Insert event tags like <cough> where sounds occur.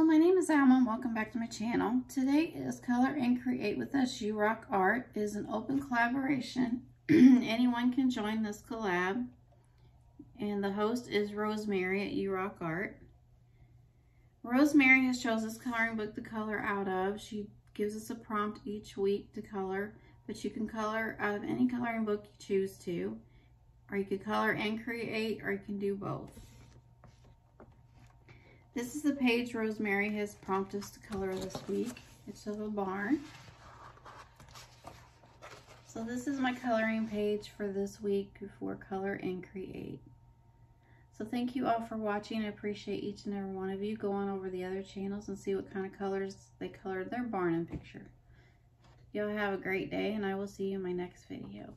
Hello, my name is Alma and welcome back to my channel. Today is Color and Create with Us You Rock Art is an open collaboration. <clears throat> Anyone can join this collab. And the host is Rosemary at You Rock Art. Rosemary has chose this coloring book to color out of. She gives us a prompt each week to color, but you can color out of any coloring book you choose to. Or you could color and create, or you can do both. This is the page Rosemary has prompted us to color this week. It's of a barn. So this is my coloring page for this week for Color and Create. So thank you all for watching. I appreciate each and every one of you. Go on over the other channels and see what kind of colors they colored their barn and picture. Y'all have a great day and I will see you in my next video.